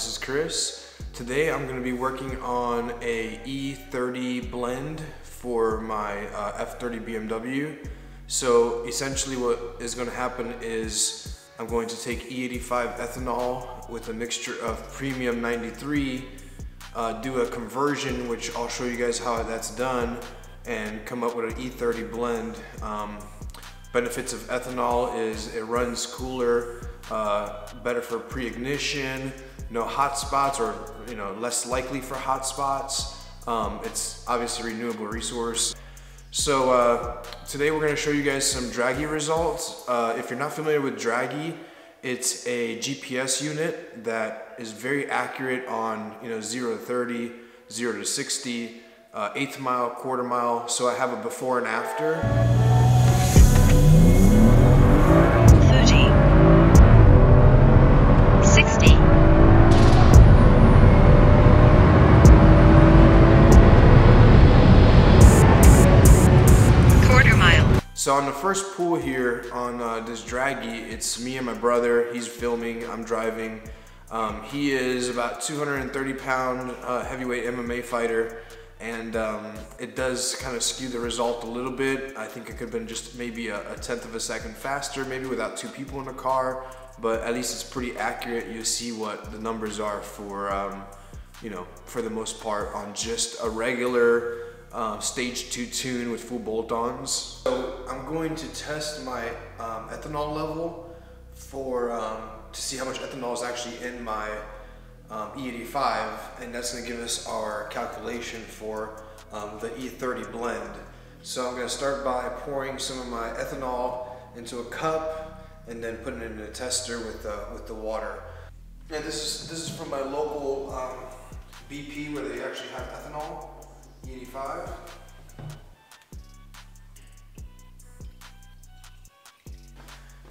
this is Chris. Today I'm going to be working on a E30 blend for my uh, F30 BMW. So essentially what is going to happen is I'm going to take E85 ethanol with a mixture of premium 93, uh, do a conversion which I'll show you guys how that's done and come up with an E30 blend. Um, benefits of ethanol is it runs cooler, uh, better for pre-ignition, no hot spots or you know less likely for hot spots. Um, it's obviously a renewable resource. So uh, today we're going to show you guys some Dragy results. Uh, if you're not familiar with Dragy, it's a GPS unit that is very accurate on you know 0 to 30, 0 to 60, uh, eighth mile, quarter mile. So I have a before and after. So on the first pool here on uh, this Dragy, it's me and my brother. He's filming, I'm driving. Um, he is about 230 pound uh, heavyweight MMA fighter and um, it does kind of skew the result a little bit. I think it could have been just maybe a, a, tenth of a second faster, maybe without two people in the car, but at least it's pretty accurate. You see what the numbers are for, um, you know, for the most part on just a regular um, stage two tune with full bolt-ons. So I'm going to test my um, ethanol level for um, to see how much ethanol is actually in my um, E85 and that's going to give us our calculation for um, the E30 blend. So I'm going to start by pouring some of my ethanol into a cup and then putting it in a tester with, uh, with the water. And this is, this is from my local um, BP where they actually have ethanol. 85.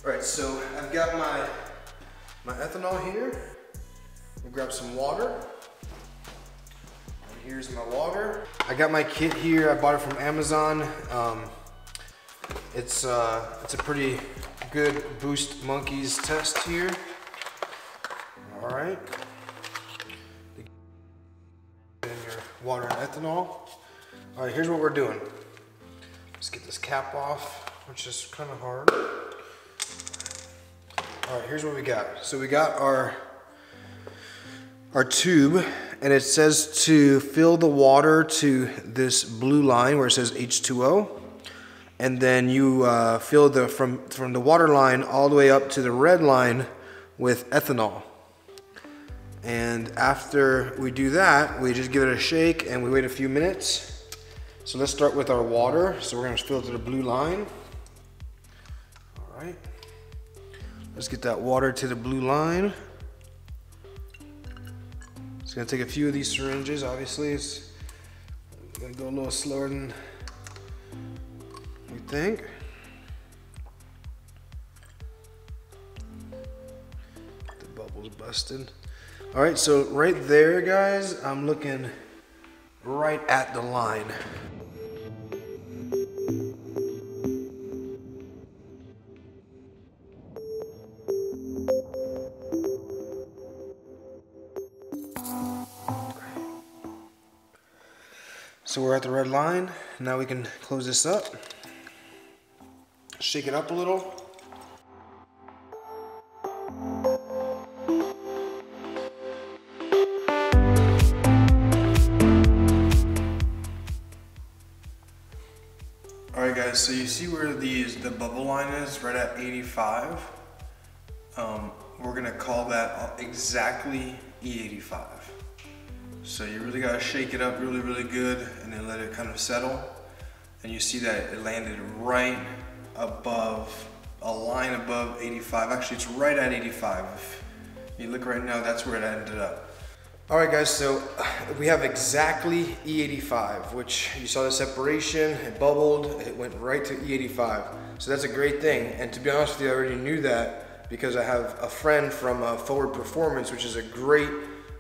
All right, so I've got my, my ethanol here. I'll grab some water. And here's my water. I got my kit here. I bought it from Amazon. Um, it's, uh, it's a pretty good Boost Monkeys test here. Water and ethanol. All right, here's what we're doing. Let's get this cap off, which is kind of hard. All right, here's what we got. So we got our, our tube, and it says to fill the water to this blue line where it says H2O. And then you uh, fill the, from, from the water line all the way up to the red line with ethanol. And after we do that, we just give it a shake and we wait a few minutes. So let's start with our water. So we're gonna fill it to the blue line. All right. Let's get that water to the blue line. It's gonna take a few of these syringes, obviously. It's gonna go a little slower than we think. The bubble's busted. All right, so right there, guys, I'm looking right at the line. So we're at the red line. Now we can close this up. Shake it up a little. So you see where these the bubble line is, right at 85? Um, we're gonna call that exactly E85. So you really gotta shake it up really, really good and then let it kind of settle. And you see that it landed right above, a line above 85. Actually, it's right at 85. If you look right now, that's where it ended up. All right guys, so we have exactly E85, which you saw the separation, it bubbled, it went right to E85. So that's a great thing. And to be honest with you, I already knew that because I have a friend from uh, Forward Performance, which is a great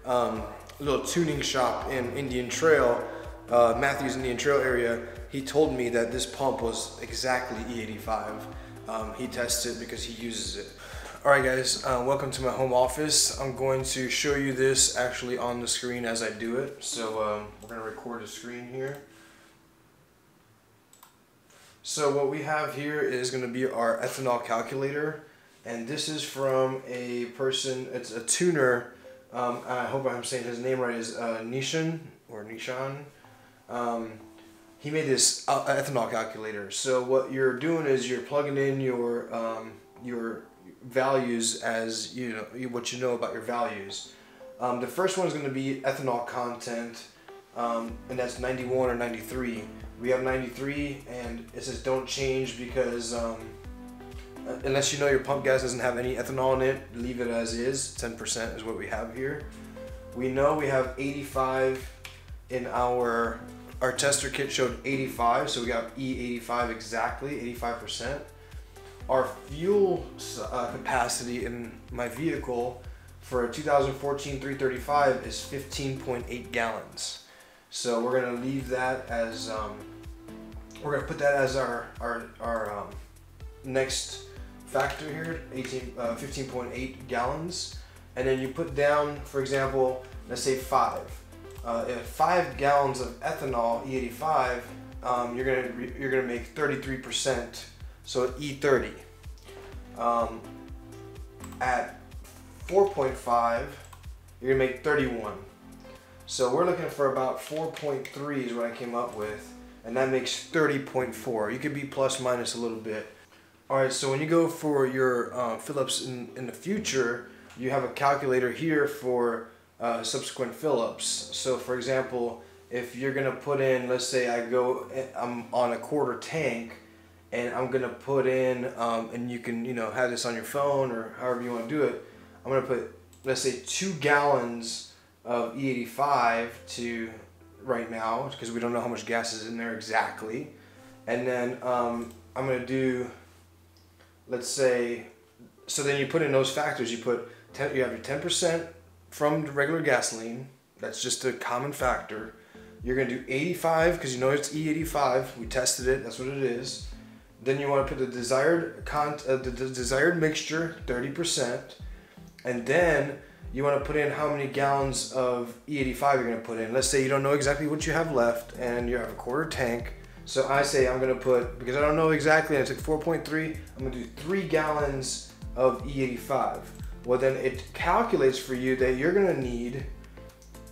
um, little tuning shop in Indian Trail, uh, Matthews Indian Trail area. He told me that this pump was exactly E85. Um, he tests it because he uses it. Alright guys, uh, welcome to my home office. I'm going to show you this actually on the screen as I do it. So um, we're going to record the screen here. So what we have here is going to be our ethanol calculator and this is from a person, it's a tuner, um, I hope I'm saying his name right, is uh, Nishan or Nishan. Um, he made this uh, ethanol calculator. So what you're doing is you're plugging in your um, your values as you know what you know about your values. Um, the first one is going to be ethanol content, um, and that's 91 or 93. We have 93, and it says don't change because um, unless you know your pump gas doesn't have any ethanol in it, leave it as is. 10% is what we have here. We know we have 85 in our our tester kit showed 85, so we got E85 exactly, 85%. Our fuel uh, capacity in my vehicle for a 2014 335 is 15.8 gallons. So we're gonna leave that as, um, we're gonna put that as our, our, our um, next factor here, 18, uh, 15.8 gallons. And then you put down, for example, let's say five uh, if five gallons of ethanol E85, um, you're gonna you're gonna make 33%. So E30. Um, at 4.5, you're gonna make 31. So we're looking for about 4.3 is what I came up with, and that makes 30.4. You could be plus minus a little bit. All right, so when you go for your uh, Phillips in, in the future, you have a calculator here for uh, subsequent fill-ups. So for example, if you're gonna put in, let's say I go, I'm on a quarter tank, and I'm gonna put in, um, and you can, you know, have this on your phone or however you want to do it. I'm gonna put, let's say, two gallons of E85 to right now because we don't know how much gas is in there exactly, and then um, I'm gonna do, let's say, so then you put in those factors. You put 10, you have your 10 percent from the regular gasoline. That's just a common factor. You're gonna do 85 because you know it's E85. We tested it. That's what it is. Then you want to put the desired con uh, the, the desired mixture 30%, and then you want to put in how many gallons of E85 you're gonna put in. Let's say you don't know exactly what you have left, and you have a quarter tank. So I say I'm gonna put because I don't know exactly. I took 4.3. I'm gonna do three gallons of E85 well then it calculates for you that you're gonna need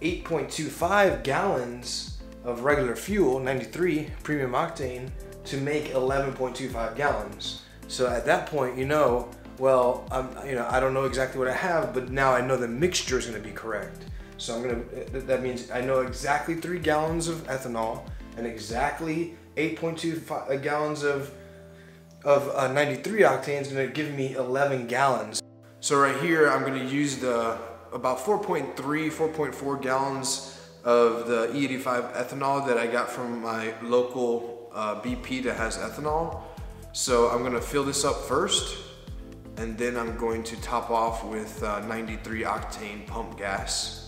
8.25 gallons of regular fuel, 93 premium octane, to make 11.25 gallons. So at that point, you know, well, I'm, you know, I don't know exactly what I have, but now I know the mixture is going to be correct. So I'm going to, that means I know exactly three gallons of ethanol and exactly 8.25 gallons of, of uh, 93 octane is going to give me 11 gallons. So right here, I'm gonna use the about 4.3, 4.4 gallons of the E85 ethanol that I got from my local uh, BP that has ethanol. So I'm gonna fill this up first, and then I'm going to top off with uh, 93 octane pump gas.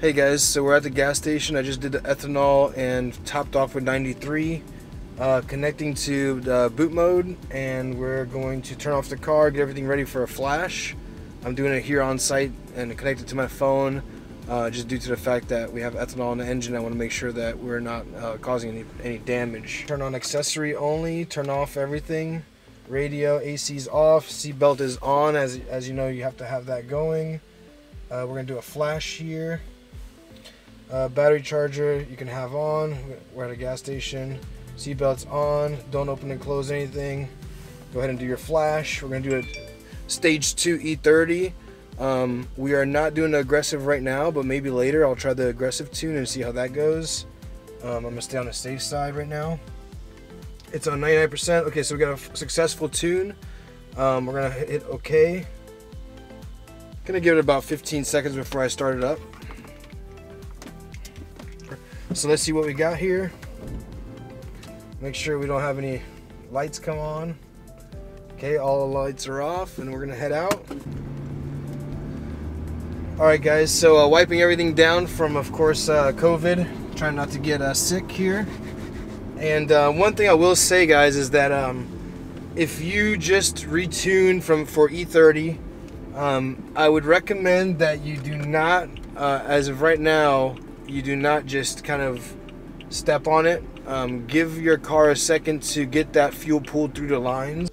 Hey guys, so we're at the gas station. I just did the ethanol and topped off with 93 uh, connecting to the BootMod and we're going to turn off the car get everything ready for a flash I'm doing it here on site and connected to my phone uh, just due to the fact that we have ethanol in the engine I want to make sure that we're not uh, causing any, any damage turn on accessory only turn off everything radio AC's off seatbelt is on as, as you know you have to have that going uh, we're gonna do a flash here uh, battery charger you can have on we're at a gas station Seatbelts on. Don't open and close anything. Go ahead and do your flash. We're going to do a stage 2 E30. Um, we are not doing aggressive right now, but maybe later I'll try the aggressive tune and see how that goes. Um, I'm to stay on the safe side right now. It's on 99%. Okay, so we got a successful tune. Um, we're to hit OK. Gonna give it about 15 seconds before I start it up. So let's see what we got here. Make sure we don't have any lights come on. Okay, all the lights are off and we're gonna head out. All right guys, so uh, wiping everything down from of course uh, COVID, trying not to get uh, sick here. And uh, one thing I will say, guys, is that um, if you just retune from for E30, um, I would recommend that you do not, uh, as of right now, you do not just kind of step on it. Um, give your car a second to get that fuel pulled through the lines.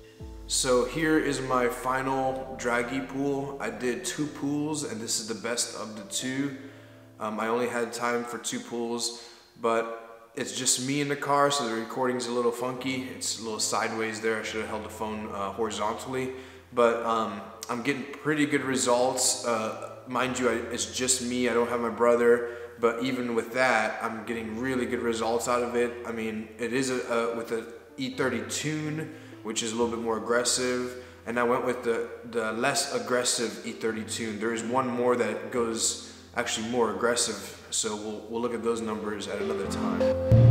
So here is my final Dragy pool. I did two pools and this is the best of the two. Um, I only had time for two pools, but it's just me in the car, so the recording's a little funky. It's a little sideways there. I should have held the phone uh, horizontally, but um, I'm getting pretty good results. Uh, mind you, I, it's just me. I don't have my brother, but even with that, I'm getting really good results out of it. I mean, it is a, a with an E30 tune, which is a little bit more aggressive, and I went with the the less aggressive E30 tune. There is one more that goes actually more aggressive. So we'll, we'll look at those numbers at another time.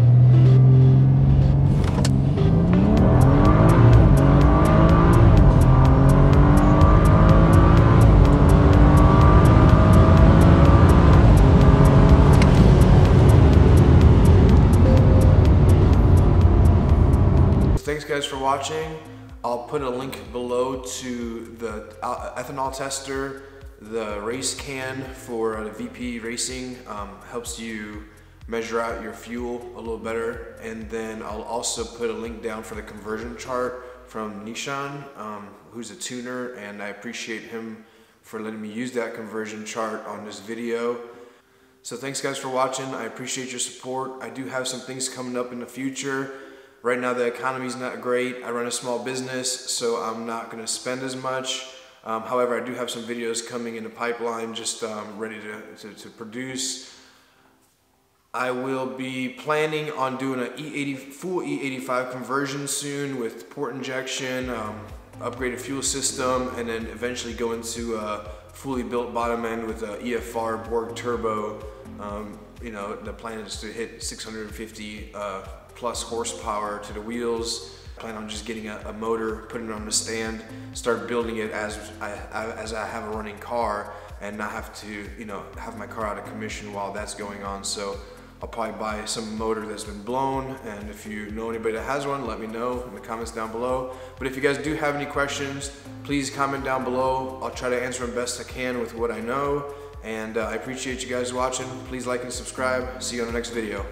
Thanks guys for watching. I'll put a link below to the ethanol tester the race can for VP Racing um, helps you measure out your fuel a little better. And then I'll also put a link down for the conversion chart from Nishan, um, who's a tuner, and I appreciate him for letting me use that conversion chart on this video. So thanks guys for watching. I appreciate your support. I do have some things coming up in the future. Right now the economy's not great. I run a small business, so I'm not gonna spend as much. Um, however, I do have some videos coming in the pipeline, just um, ready to, to, to, produce. I will be planning on doing an E80, full E85 conversion soon with port injection, um, upgraded fuel system, and then eventually go into a fully built bottom end with a EFR Borg turbo. Um, you know, the plan is to hit 650 uh, plus horsepower to the wheels plan on just getting a, a, motor, putting it on the stand, start building it as I, as I have a running car and not have to, you know, have my car out of commission while that's going on. So I'll probably buy some motor that's been blown. And if you know anybody that has one, let me know in the comments down below. But if you guys do have any questions, please comment down below. I'll try to answer them best I can with what I know. And uh, I appreciate you guys watching. Please like and subscribe. See you on the next video.